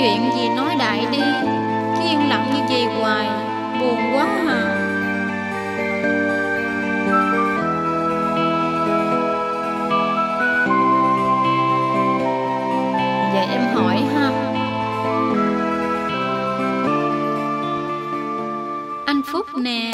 Chuyện gì nói đại đi Cứ yên lặng như vậy hoài, Buồn quá à. Vậy em hỏi ha. Anh Phúc nè.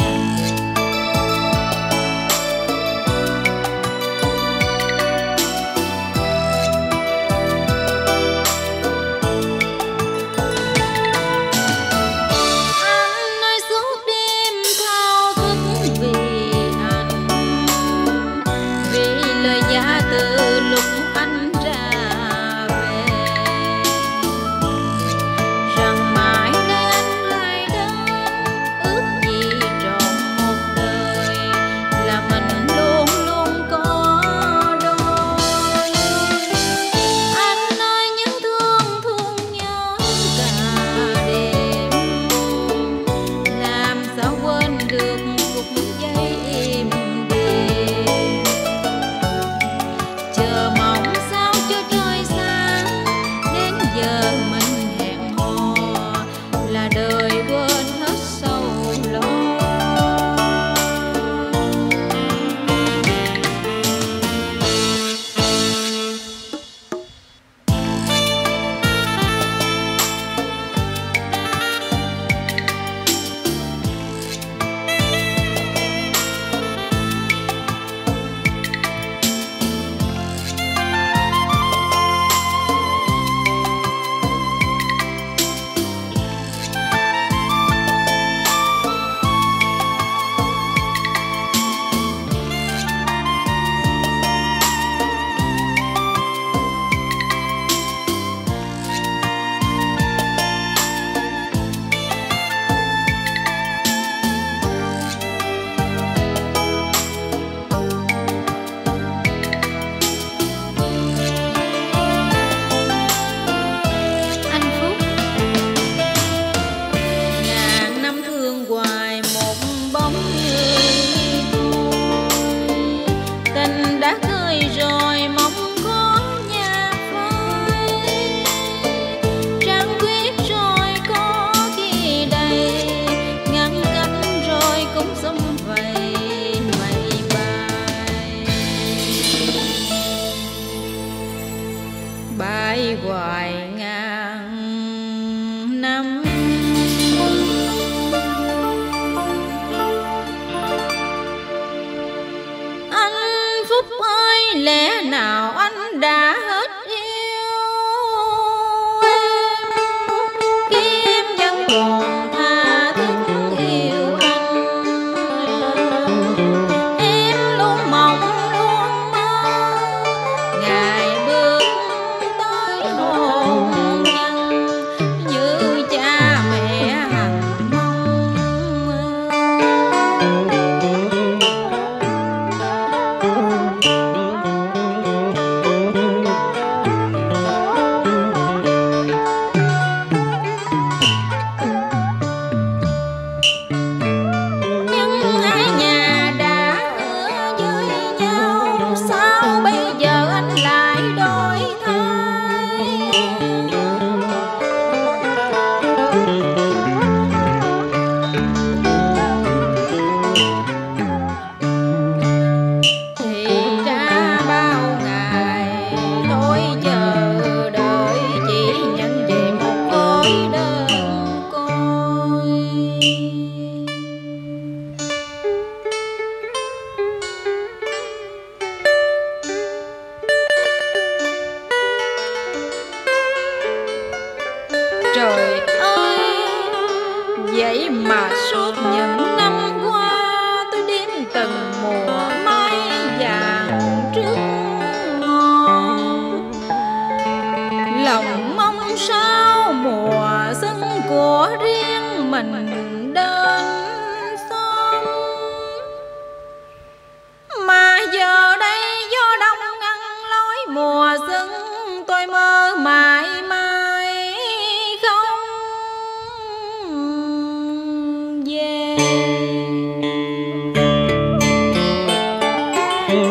Lẽ nào anh đã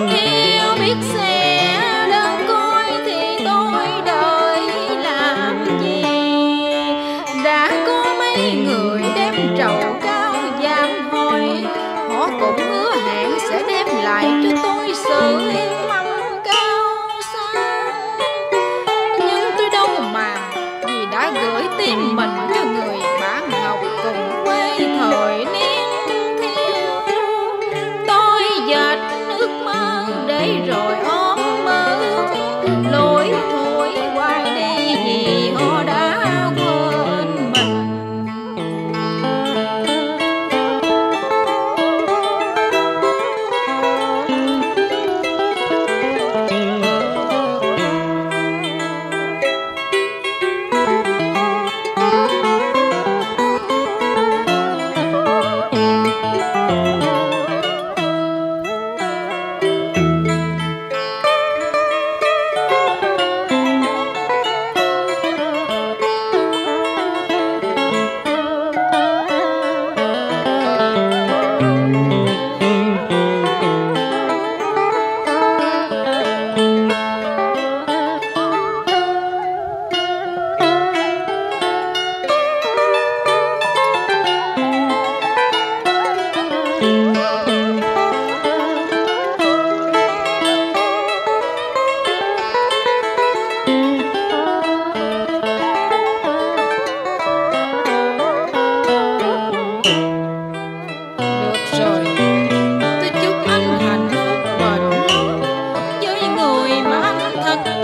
Kill Big Sam.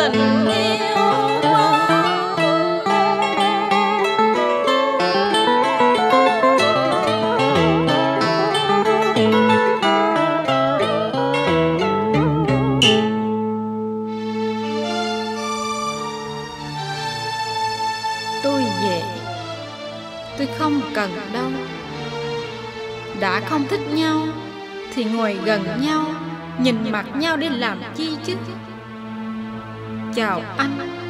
tôi về. Tôi không cần đâu. Đã không thích nhau thì ngồi gần nhau, nhìn mặt nhau đi làm chi chứ? Chào anh.